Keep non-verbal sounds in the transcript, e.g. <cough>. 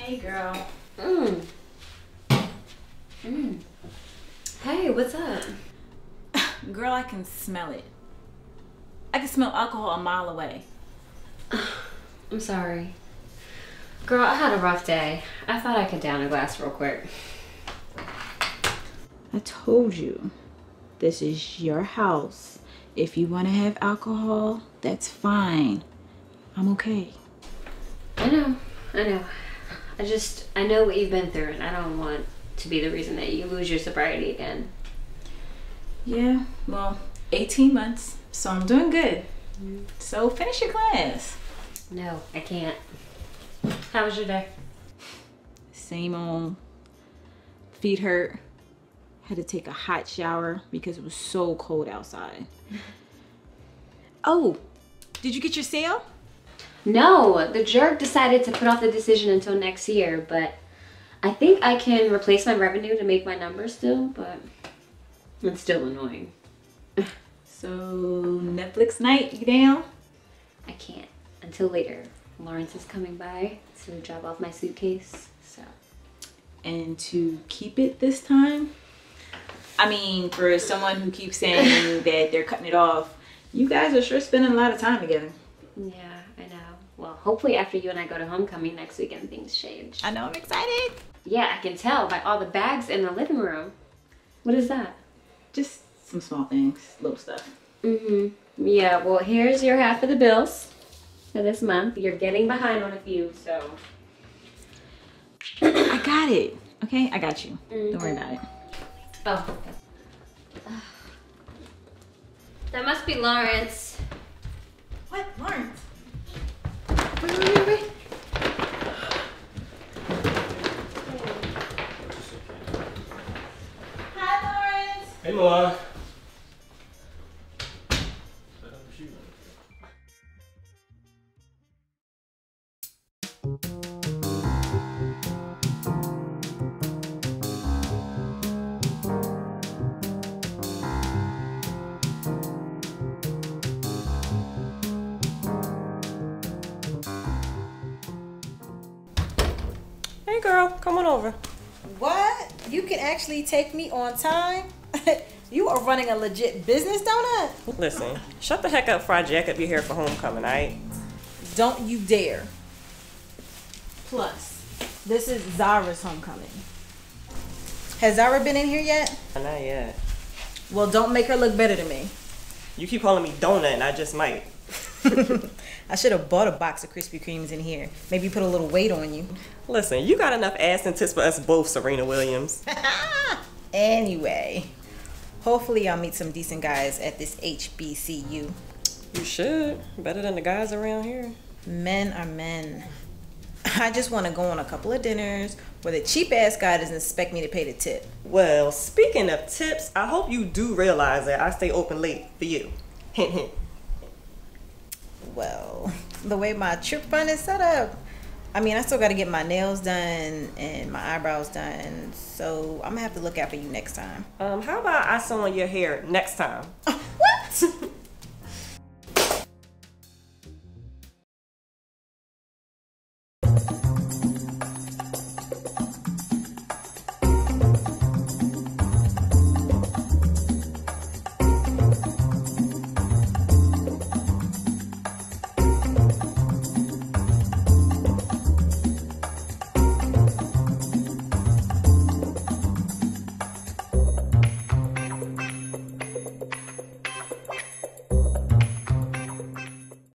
Hey, girl. Mm. Mm. Hey, what's up? <sighs> Girl, I can smell it. I can smell alcohol a mile away. <sighs> I'm sorry. Girl, I had a rough day. I thought I could down a glass real quick. I told you, this is your house. If you want to have alcohol, that's fine. I'm okay. I know, I know. I just, I know what you've been through, and I don't want to be the reason that you lose your sobriety again. Yeah, well, 18 months, so I'm doing good. So finish your class. No, I can't. How was your day? Same old. Feet hurt. Had to take a hot shower because it was so cold outside. <laughs> Oh, did you get your sale? No, the jerk decided to put off the decision until next year, but I think I can replace my revenue to make my numbers still, but it's still annoying. <sighs> So Netflix night, you down? I can't until later. Lawrence is coming by to drop off my suitcase, so. And to keep it this time? I mean, for someone who keeps saying <laughs> that they're cutting it off, you guys are sure spending a lot of time together. Yeah, I know. Well, hopefully after you and I go to homecoming next weekend, things change. I know I'm excited. Yeah, I can tell by all the bags in the living room. What is that? Just some small things, little stuff. Mm-hmm. Yeah, well, here's your half of the bills for this month. You're getting behind on a few, so. I got it. Okay, I got you. Don't worry about it. Oh. That must be Lawrence. Lawrence. Hey, Hey girl, come on over. What? You can actually take me on time? <laughs> you are running a legit business, donut? Listen, shut the heck up before I jack up your hair for homecoming, alright? Don't you dare. Plus, this is Zara's homecoming. Has Zara been in here yet? Not yet. Well, don't make her look better than me. You keep calling me donut and I just might. <laughs> I should have bought a box of Krispy Kremes in here. Maybe put a little weight on you. Listen, you got enough ass and tits for us both, Serena Williams. <laughs> anyway, hopefully I'll meet some decent guys at this HBCU. You should. Better than the guys around here. Men are men. I just want to go on a couple of dinners where the cheap ass guy doesn't expect me to pay the tip. Well, speaking of tips, I hope you do realize that I stay open late for you. Hint, hint. Well, <laughs> the way my trip fund is set up, I mean, I still got to get my nails done and my eyebrows done. So I'm gonna have to look out for you next time. Um, how about I sew on your hair next time? <laughs> what? <laughs>